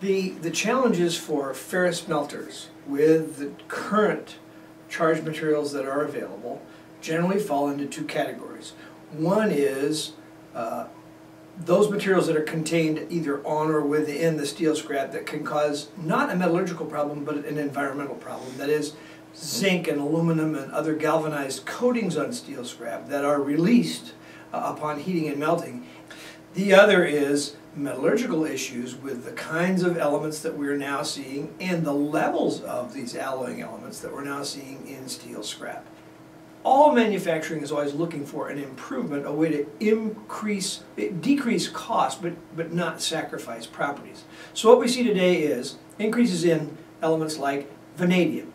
The, the challenges for ferrous melters with the current charged materials that are available generally fall into two categories. One is uh, those materials that are contained either on or within the steel scrap that can cause not a metallurgical problem but an environmental problem. That is zinc and aluminum and other galvanized coatings on steel scrap that are released uh, upon heating and melting. The other is metallurgical issues with the kinds of elements that we're now seeing and the levels of these alloying elements that we're now seeing in steel scrap. All manufacturing is always looking for an improvement, a way to increase, decrease cost, but, but not sacrifice properties. So what we see today is increases in elements like vanadium,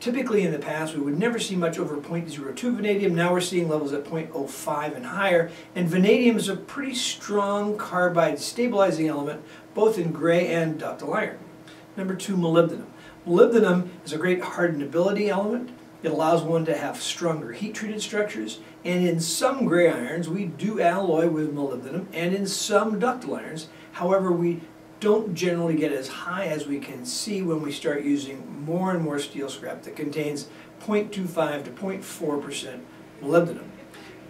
Typically in the past, we would never see much over 0.02 vanadium. Now we're seeing levels at 0.05 and higher. And vanadium is a pretty strong carbide stabilizing element, both in gray and ductile iron. Number two, molybdenum. Molybdenum is a great hardenability element. It allows one to have stronger heat-treated structures. And in some gray irons, we do alloy with molybdenum, and in some ductile irons. However, we don't generally get as high as we can see when we start using more and more steel scrap that contains 0.25 to 0.4% molybdenum.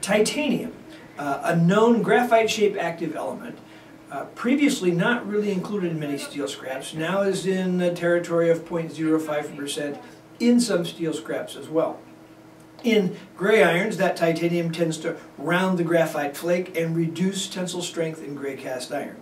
Titanium, uh, a known graphite-shaped active element, uh, previously not really included in many steel scraps, now is in the territory of 0.05% in some steel scraps as well. In gray irons, that titanium tends to round the graphite flake and reduce tensile strength in gray cast iron.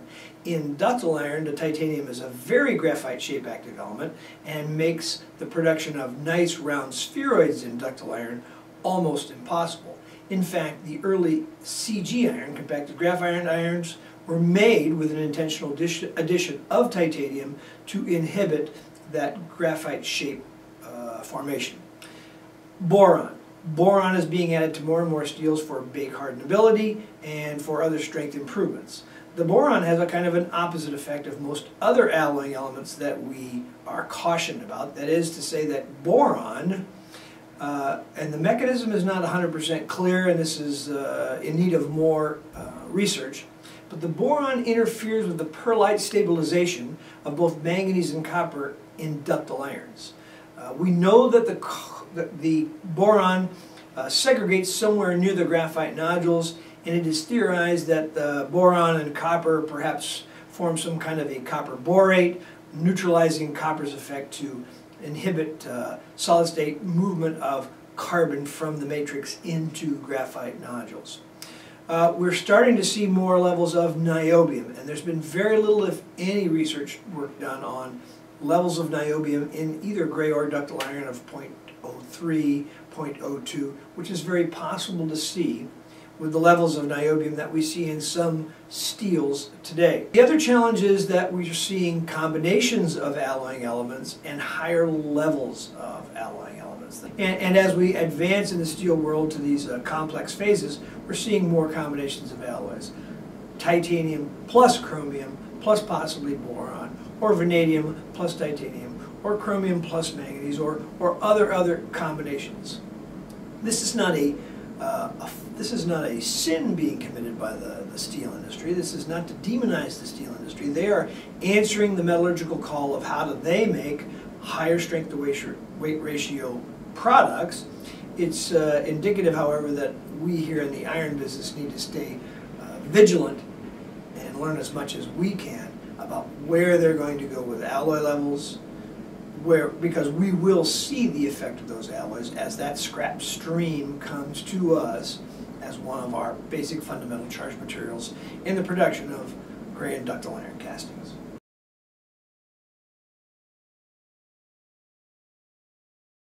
In ductile iron, the titanium is a very graphite-shaped active element and makes the production of nice round spheroids in ductile iron almost impossible. In fact, the early CG iron, compacted graphite iron irons, were made with an intentional addition of titanium to inhibit that graphite shape uh, formation. Boron. Boron is being added to more and more steels for bake hardenability and for other strength improvements. The boron has a kind of an opposite effect of most other alloying elements that we are cautioned about. That is to say that boron, uh, and the mechanism is not 100% clear and this is uh, in need of more uh, research, but the boron interferes with the pearlite stabilization of both manganese and copper in ductile irons. Uh, we know that the the, the boron uh, segregates somewhere near the graphite nodules, and it is theorized that the boron and copper perhaps form some kind of a copper borate, neutralizing copper's effect to inhibit uh, solid state movement of carbon from the matrix into graphite nodules. Uh, we're starting to see more levels of niobium, and there's been very little, if any, research work done on levels of niobium in either gray or ductile iron of 0.03, 0.02, which is very possible to see with the levels of niobium that we see in some steels today. The other challenge is that we're seeing combinations of alloying elements and higher levels of alloying elements. And, and as we advance in the steel world to these uh, complex phases, we're seeing more combinations of alloys. Titanium plus chromium plus possibly boron, or vanadium plus titanium or chromium plus manganese or, or other other combinations. This is not a, uh, a this is not a sin being committed by the, the steel industry. This is not to demonize the steel industry. They are answering the metallurgical call of how do they make higher strength to weight ratio products. It's uh, indicative, however, that we here in the iron business need to stay uh, vigilant and learn as much as we can about where they're going to go with alloy levels, where because we will see the effect of those alloys as that scrap stream comes to us as one of our basic fundamental charge materials in the production of gray and ductile iron castings.